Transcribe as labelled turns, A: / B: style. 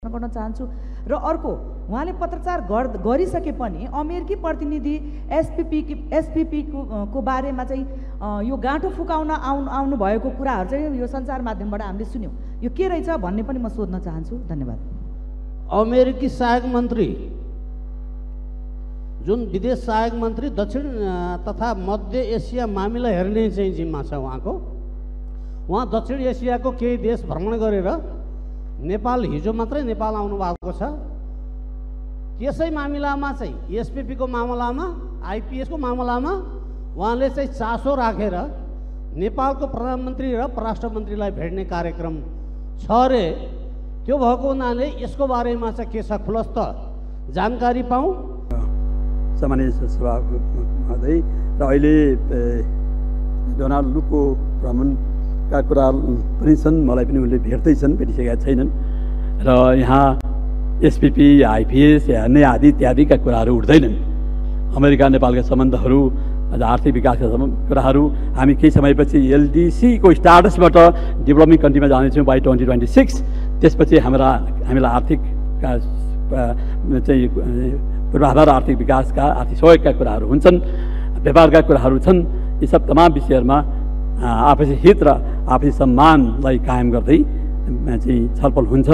A: गर्न चाहन्छु। र अर्को उहाँले पत्रचार गर् गरिसके पनि अमेरिकी प्रतिनिधि एसपिपी एसपिपीको को बारेमा चाहिँ यो गाँठो फुकाउन आउनु आउनु भएको कुराहरू चाहिँ यो सञ्चार माध्यमबाट हामीले सुन्यौँ। यो के रहेछ भन्ने पनि म सोध्न चाहन्छु। धन्यवाद।
B: अमेरिकी सहायक मन्त्री जुन विदेश सहायक मन्त्री दक्षिण तथा मध्य एसिया मामिला हेर्ने चाहिँ जिम्मा छ उहाँको। उहाँ दक्षिण एसियाको केही देश भ्रमण गरेर नेपाल हिजो मात्रै नेपाल आउनु भएको छ। त्यसै मामिलामा चाहिँ एसपिपीको मामलामा आइपिएसको मामलामा उहाँले चाहिँ चासो राखेर नेपालको प्रधानमन्त्री र परराष्ट्र मन्त्रीलाई भेट्ने कार्यक्रम छ अरे त्यो भएको हुनाले यसको बारेमा चाहिँ के छ खुलस्त जानकारी पाऊँ।
C: सामान्य सभा र अहिले डोनाल्ड लुको भ्रमणका कुराहरू पनि छन् मलाई पनि उनले भेट्दैछन् भेटिसकेका छैनन्। र यहाँ एसपिपी आइपिएस अन्य आदि इत्यादिका कुराहरू उठ्दैनन्। अमेरिका नेपालका सम्बन्धहरू अझ आर्थिक विकासका कुराहरू हामी केही समयपछि एलडिसीको स्टाटसबाट डेभलपिङ कन्ट्रीमा जानेछौँ बाई ट्वेन्टी ट्वेन्टी सिक्स त्यसपछि हाम्रा हामीलाई आर्थिक का- चाहिँ पूर्वाधार आर्थिक विकासका आर्थिक सहयोगका कुराहरू हुन्छन् व्यापारका कुराहरू छन्। यी सब तमाम विषयहरूमा आपसी हित र आपसी सम्मानलाई कायम गर्दै चाहिँ छलफल हुन्छ।